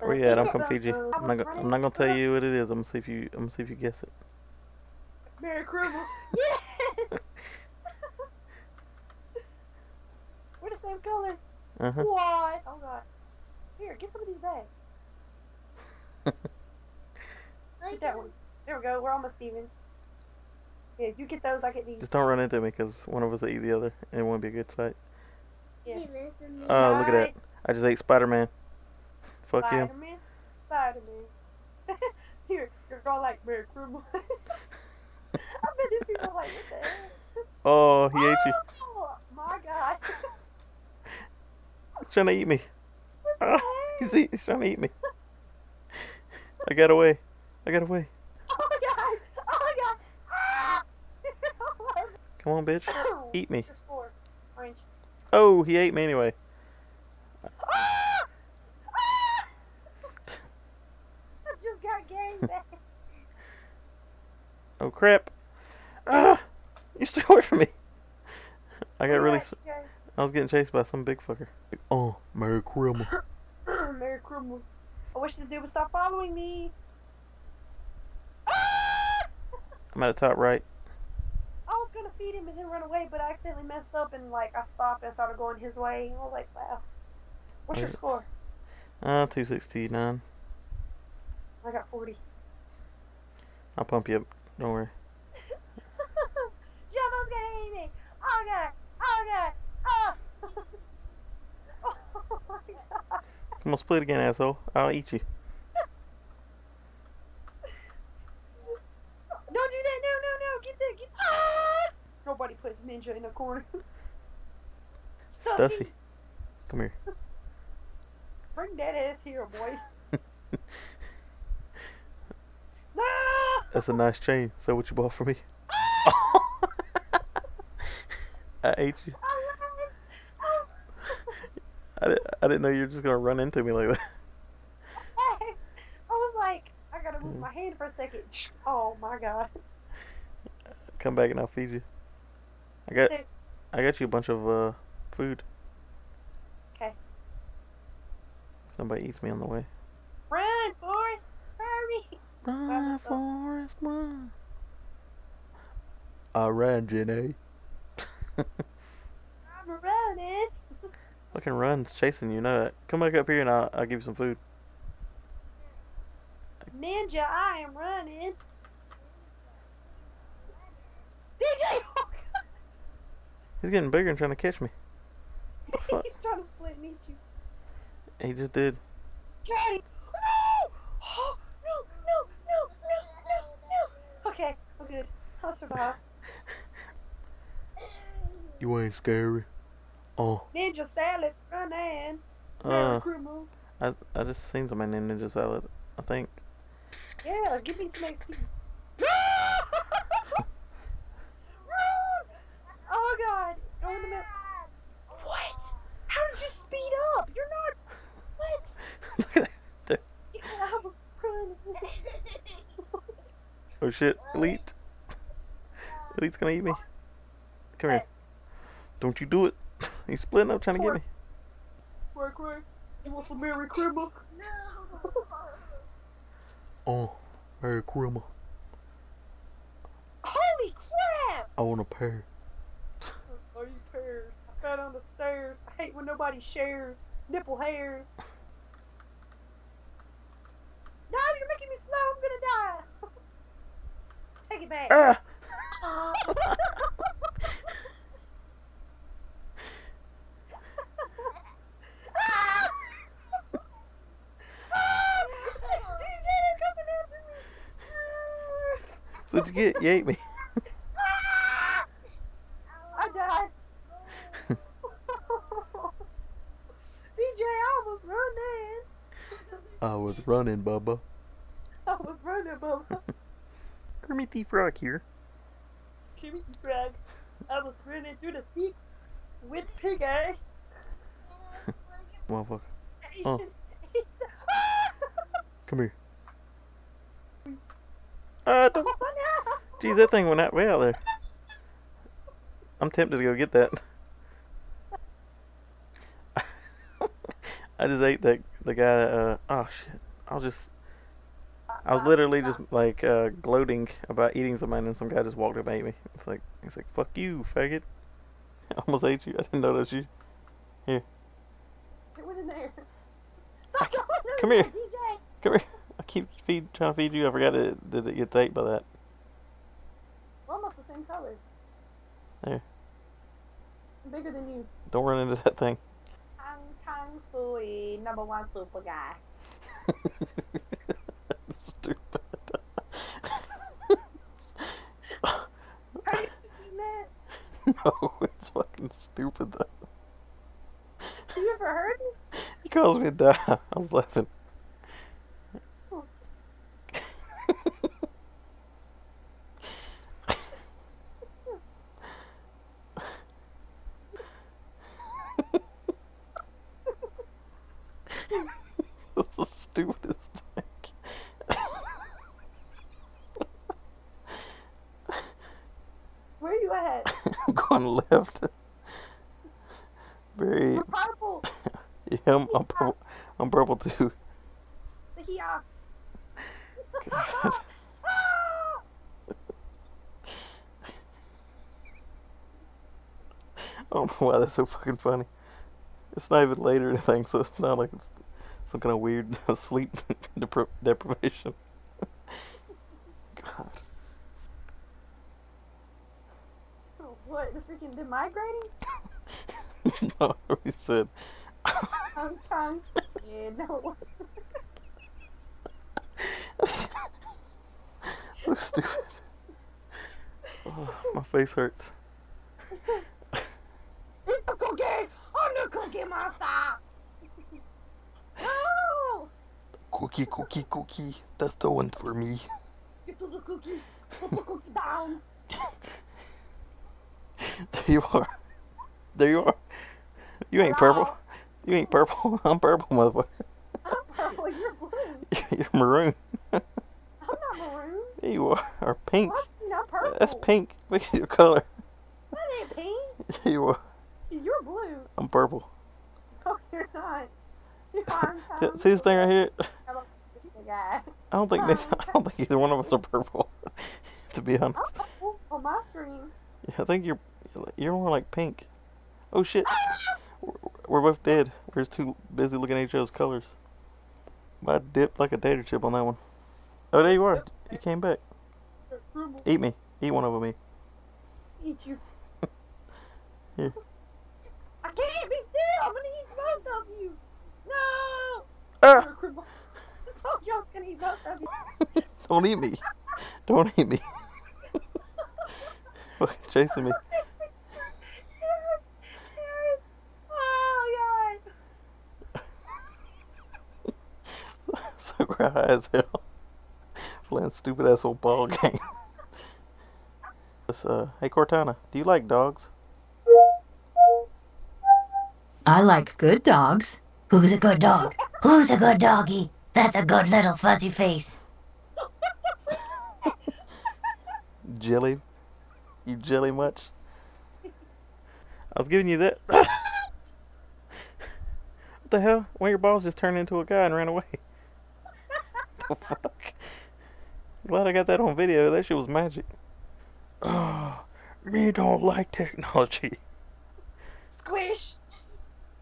Where you at? I'm come feed you. I'm not. Gonna, I'm not gonna tell you what it is. I'm gonna see if you. I'm gonna see if you guess it. Merry Christmas. Yeah. We're the same color. Uh huh. What? Oh god. Here, get some of these bags. Get that one. There we go. We're almost even. Yeah, you get those. I get these. Just don't run into me, cause one of us will eat the other, and it won't be a good sight. Yeah. Oh, look at that! I just ate Spider-Man. Fuck him. Spider-Man. Spider-Man. Here, you're all like Merry Christmas. I bet these people are like, what the hell? Oh, he ate you. Oh, my god. He's trying to eat me. What the Ah, he's, eat, he's trying to eat me. I got away. I got away. Oh my god! Oh my god! Ah! Come on, bitch. Eat me. There's four. Orange. Oh, he ate me anyway. Ah! Ah! I just got game back. Oh crap. Ah! You stay away from me. I got really. s- Okay. I was getting chased by some big fucker. Oh, Merry Christmas. Merry Christmas. I wish this dude would stop following me. Ah! I'm at the top right. I was gonna feed him and then run away, but I accidentally messed up and like I stopped and started going his way. I was like, wow. What's your score? Uh, 269. I got 40. I'll pump you up. Don't worry. Jumbo's gonna eat me! Oh god! Oh god! Oh! oh my god! Come on, split again, asshole. I'll eat you. Don't do that! No, no, no! Get that! Get ah! Nobody puts Ninja in a corner. Stussy. Come here. Bring that ass here, boy. no! That's a nice chain. Is that what you bought for me? I ate you. I. Oh. I, didn't know you were just gonna run into me like that. I was like, I gotta move my hand for a second. Oh my god. Come back and I'll feed you. I got I got you a bunch of uh food. Okay. Somebody eats me on the way. Run, Forrest! Hurry! Run. Forrest, run. I ran, Jenny. I'm running! Fucking run's chasing you, know that. Come back up here and I'll, I'll give you some food. Ninja, I am running! DJ! Oh god! He's getting bigger and trying to catch me. The fuck? He's trying to split me too. He just did. Got him! No! Oh, no, no, no, no, no, no! Okay, I'm good. I'll survive. You ain't scary. Oh, Ninja salad, running! Merry uh, Christmas. I I just seen somebody named Ninja Salad. I think. Yeah, give me some XP. oh god! Go in the middle. What? How did you speed up? You're not. What? Look at that. You gotta have a run. Oh shit, Elite. Elite's gonna eat me. Come here. Don't you do it. He's splitting up trying to get me. Quick, quick. You want some Merry Christmas? Oh, Merry Christmas. Holy crap! I want a pear. I eat pears. I fell down the stairs. I hate when nobody shares. Nipple hairs. No, you're making me slow. I'm gonna die. Take it back. DJ, they're coming after me. So what'd you get? You ate me. I died. DJ, I was running. I was running, Bubba. I was running, Bubba. Kermit the Frog here. Kimmy Frog. I was running through the feet with pig eye. Motherfucker. Oh. Come here. Uh, don't. Oh, no. Geez, that thing went that way out there. I'm tempted to go get that. I just ate that the guy. Uh, oh shit! I'll just I was literally just like uh, gloating about eating something, and some guy just walked up and ate me. It's like he's like, "Fuck you, faggot!" I almost ate you. I didn't notice you. It went in there. Stop going in come there, here. DJ. Come here. I keep feed trying to feed you. I forgot it. Did it get ate by that? We're almost the same color. There. I'm bigger than you. Don't run into that thing. I'm Kung Fu number one super guy. Stupid. Have you seen that? No, it's fucking stupid though. Have you ever heard? He calls me a die. I was laughing. That's the stupidest thing. Where you at? I'm left. Very. We're purple. Yeah, I'm, I'm purple. I'm purple too. God. I don't know why that's so fucking funny. It's not even late or anything, so it's not like it's some kind of weird sleep depri- deprivation. God. what? The freaking the migrating? no, he said. Kung Kung. Yeah, no, it wasn't. so stupid. Oh, my face hurts. Eat the cookie! I'm the cookie monster! no! Cookie, cookie, cookie. That's the one for me. Get the cookie. Put the cookie down. There you are. There you are. You ain't purple. You ain't purple. I'm purple, motherfucker. I'm purple. You're blue. You're maroon. I'm not maroon. There you are. Or pink. You're not purple. That's pink. Look at your color. That ain't pink. You are. You're blue. I'm purple. No, you're not. You are. See see this thing right here? Guy. I don't think this, I don't think either one of us are purple. to be honest. I'm purple on my screen. Yeah, I think you're you're more like pink. Oh shit. We're- both dead. We're just too busy looking at each other's colors. But I dipped like a tater chip on that one. Oh, there you are. You came back. Eat me. Eat one of me. Eat you. Here. I can't be still. I'm gonna eat both of you. No. Ah! You're a cripple. I told you I was gonna eat both of you. Don't eat me. Don't eat me. Chasing me. Yes, yes. Oh god. So high as hell. Playing stupid ass old ball game. This, uh, hey Cortana, do you like dogs? I like good dogs. Who's a good dog? Who's a good doggy? That's a good little fuzzy face. Jelly? You jelly much? I was giving you that. what the hell? One of your balls just turned into a guy and ran away. The fuck? Glad I got that on video. That shit was magic. Oh, me don't like technology. Squish.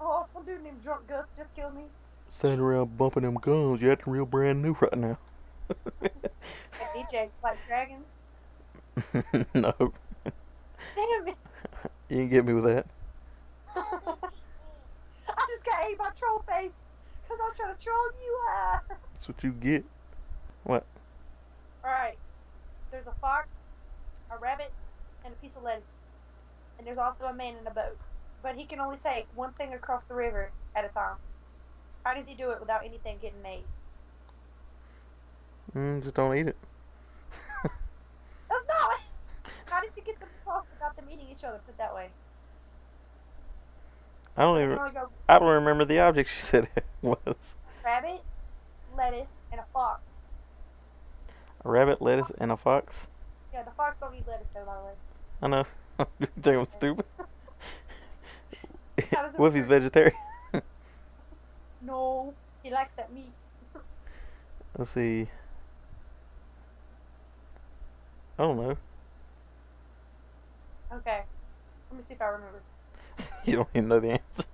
Oh, some dude named Drunk Gus just killed me. Standing around bumping them gums. You're acting real brand new right now. Hey, DJ, like dragons. no, Damn it. you can't get me with that. I just got ate by troll face because I'm trying to troll you. Uh. That's what you get. Alright. There's a fox, a rabbit, and a piece of lettuce. And there's also a man in a boat. But he can only take one thing across the river at a time. How does he do it without anything getting ate? Mm, just don't eat it. That's not. How did he get them across without them eating each other? Put it that way. I don't even. can only go I don't remember the object she said it was. rabbit, lettuce, and a fox. A rabbit, lettuce, and a fox? Yeah, the fox don't eat lettuce though, by the way. I know. you think I'm stupid? Woofy's vegetarian. no, he likes that meat. Let's see. I don't know. Okay. Let me see if I remember. you don't even know the answer.